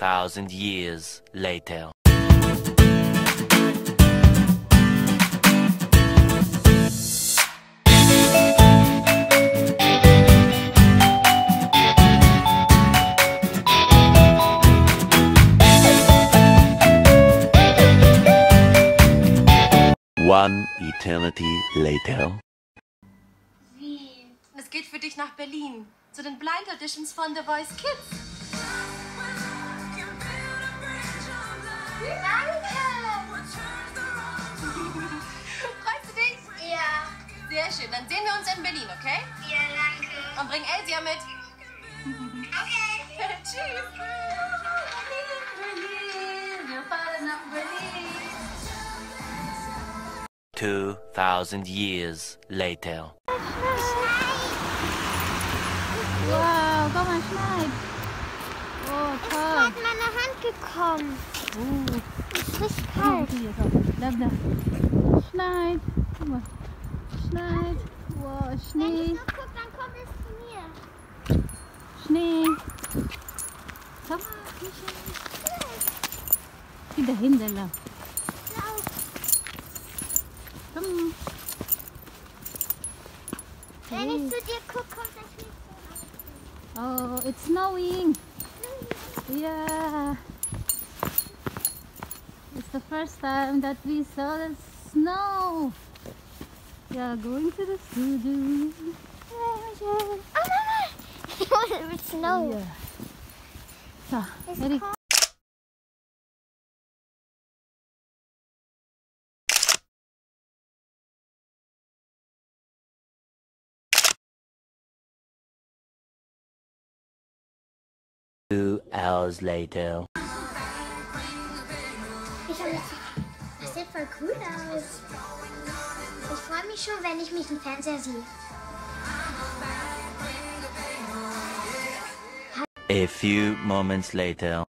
2,000 years later. One eternity later. Wie? Es geht für dich nach Berlin. Zu den Blind Auditions von The Voice Kids. Freust du dich? Ja. Sehr schön. Dann sehen wir uns in Berlin, okay? Ja, danke. Und bring Elsia mit. Okay. Tschüss. Berlin, Berlin. Wir fahren nach Berlin. 2,000 years later. Wow, guck mal, schneit. Oh, Es toll. Gekommen. Uh, Es ist richtig oh, kalt. Da, da. Schneit. Guck mal. Schneit. Wow, Wenn Schnee. ich noch gucke, dann kommt es zu mir. Schnee. Komm. Geh dahin, Della. Lauf. Komm. Wenn ich zu dir gucke, kommt das nicht so Oh, it's snowing. Yeah. It's the first time that we saw the snow. Yeah, going to the studio. Oh, Mama! Ich wollte mit Snow. Yeah. So, It's ready? cold. Two hours later. Das sieht voll cool aus. Ich freue mich schon, wenn ich mich im Fernseher sehe. A few moments later.